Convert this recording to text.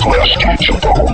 Class teacher.